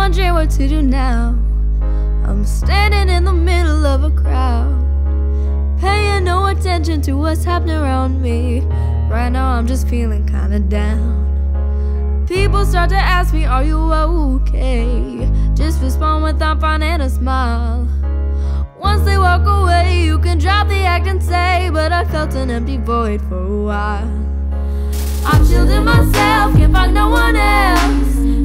wondering what to do now. I'm standing in the middle of a crowd, paying no attention to what's happening around me. Right now, I'm just feeling kinda down. People start to ask me, Are you okay? Just respond with, I'm fine and a smile. Once they walk away, you can drop the act and say, But I felt an empty void for a while. I'm shielding myself, can't find no one else.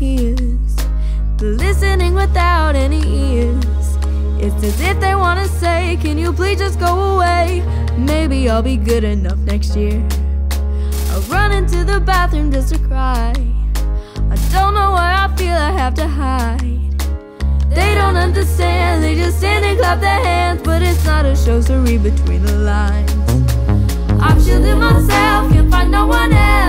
Hears. Listening without any ears. It's as if they wanna say, Can you please just go away? Maybe I'll be good enough next year. I run into the bathroom just to cry. I don't know why I feel I have to hide. They don't understand, they just stand and clap their hands, but it's not a show, so read between the lines. I'm shielding myself, can't find no one else.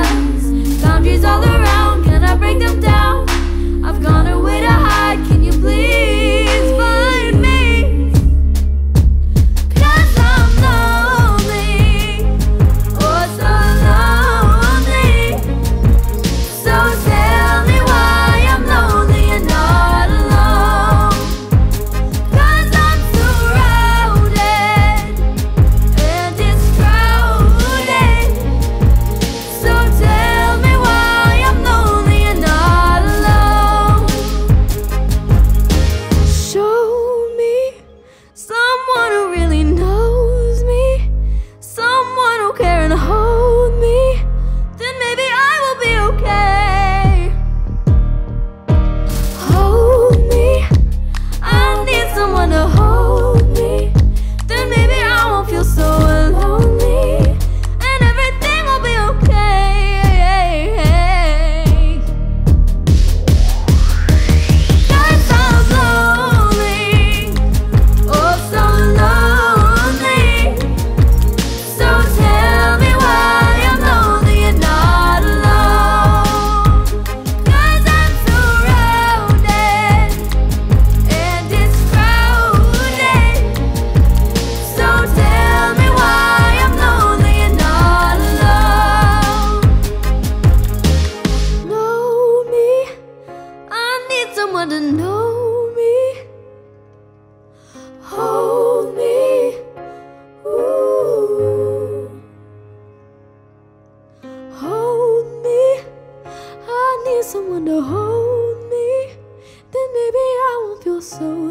Someone to know me. Hold me. Ooh. Hold me. I need someone to hold me. Then maybe I won't feel so.